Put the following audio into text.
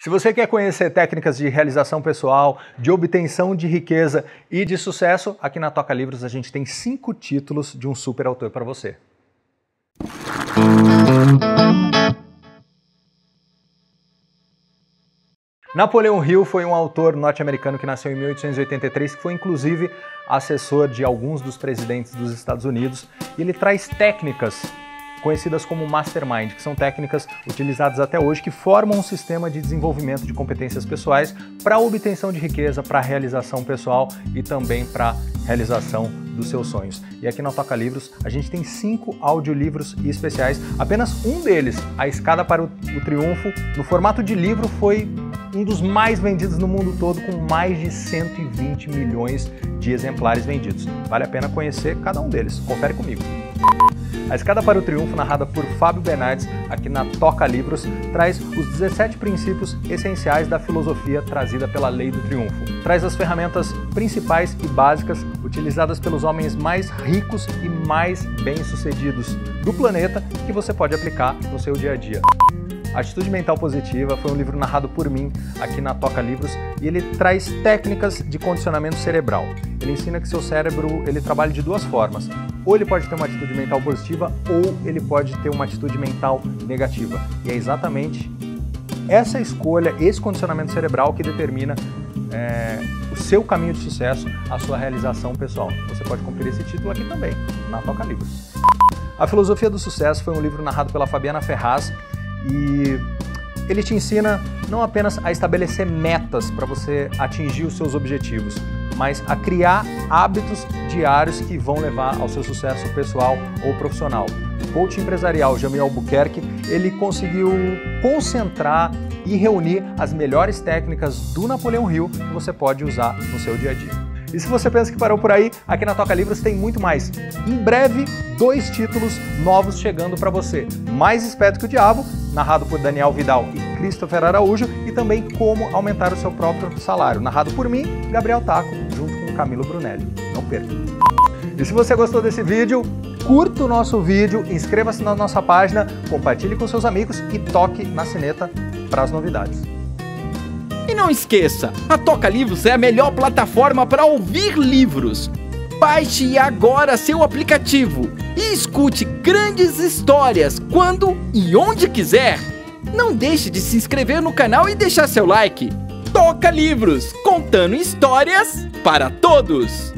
Se você quer conhecer técnicas de realização pessoal, de obtenção de riqueza e de sucesso, aqui na Toca Livros a gente tem cinco títulos de um super autor para você. Napoleão Hill foi um autor norte-americano que nasceu em 1883, que foi inclusive assessor de alguns dos presidentes dos Estados Unidos, e ele traz técnicas conhecidas como Mastermind, que são técnicas utilizadas até hoje que formam um sistema de desenvolvimento de competências pessoais para obtenção de riqueza, para realização pessoal e também para realização dos seus sonhos. E aqui na Toca Livros a gente tem cinco audiolivros especiais. Apenas um deles, A Escada para o Triunfo, no formato de livro, foi um dos mais vendidos no mundo todo, com mais de 120 milhões de exemplares vendidos. Vale a pena conhecer cada um deles. Confere comigo. A Escada para o Triunfo, narrada por Fábio Bernardes, aqui na Toca Livros, traz os 17 princípios essenciais da filosofia trazida pela Lei do Triunfo. Traz as ferramentas principais e básicas utilizadas pelos homens mais ricos e mais bem-sucedidos do planeta que você pode aplicar no seu dia a dia. Atitude Mental Positiva foi um livro narrado por mim aqui na Toca Livros e ele traz técnicas de condicionamento cerebral. Ele ensina que seu cérebro ele trabalha de duas formas. Ou ele pode ter uma atitude mental positiva ou ele pode ter uma atitude mental negativa. E é exatamente essa escolha, esse condicionamento cerebral que determina é, o seu caminho de sucesso, a sua realização pessoal. Você pode conferir esse título aqui também, na Toca Livros. A Filosofia do Sucesso foi um livro narrado pela Fabiana Ferraz e ele te ensina não apenas a estabelecer metas para você atingir os seus objetivos, mas a criar hábitos diários que vão levar ao seu sucesso pessoal ou profissional. O coach empresarial Jamil Albuquerque, ele conseguiu concentrar e reunir as melhores técnicas do Napoleão Hill que você pode usar no seu dia a dia. E se você pensa que parou por aí, aqui na Toca Livros tem muito mais. Em breve, dois títulos novos chegando para você. Mais Esperto que o Diabo, narrado por Daniel Vidal e Christopher Araújo, e também Como Aumentar o Seu Próprio Salário, narrado por mim, Gabriel Taco, junto com Camilo Brunelli. Não perca! E se você gostou desse vídeo, curta o nosso vídeo, inscreva-se na nossa página, compartilhe com seus amigos e toque na sineta para as novidades. E não esqueça, a Toca Livros é a melhor plataforma para ouvir livros. Baixe agora seu aplicativo e escute grandes histórias quando e onde quiser. Não deixe de se inscrever no canal e deixar seu like. Toca Livros, contando histórias para todos.